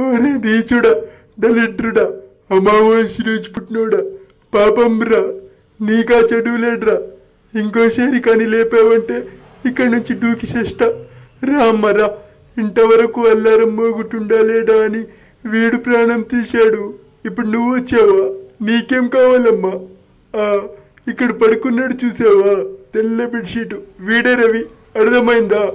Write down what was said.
ఓరే నీచుడా దళిద్రుడా అమావాస్య రోజు పుట్టినోడా పాపంరా నీకా చెడువులేడ్రా ఇంకోసారి కానీ లేపావంటే ఇక్కడి నుంచి దూకి చేస్తా. రామ్మరా ఇంతవరకు అల్లారం మోగుతుండాలేడా అని వీడు ప్రాణం తీశాడు. ఇప్పుడు నువ్వు వచ్చావా? నీకేం కావాలమ్మా? ఆ ఇక్కడ పడుకున్నాడు చూసావా? తెల్ల బెడ్షీట్. వీడే రవి. అర్థమైందా?